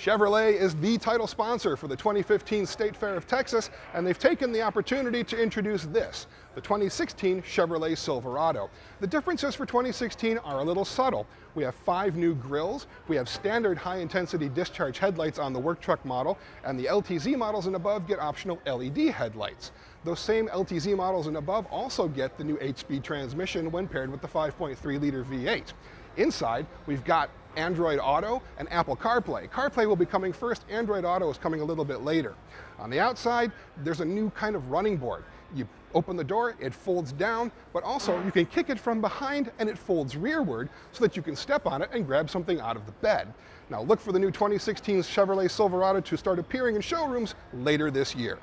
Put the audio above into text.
Chevrolet is the title sponsor for the 2015 State Fair of Texas, and they've taken the opportunity to introduce this, the 2016 Chevrolet Silverado. The differences for 2016 are a little subtle. We have five new grills, we have standard high-intensity discharge headlights on the work truck model, and the LTZ models and above get optional LED headlights. Those same LTZ models and above also get the new 8-speed transmission when paired with the 5.3-liter V8. Inside, we've got Android Auto and Apple CarPlay. CarPlay will be coming first, Android Auto is coming a little bit later. On the outside, there's a new kind of running board. You open the door, it folds down, but also you can kick it from behind and it folds rearward so that you can step on it and grab something out of the bed. Now look for the new 2016 Chevrolet Silverado to start appearing in showrooms later this year.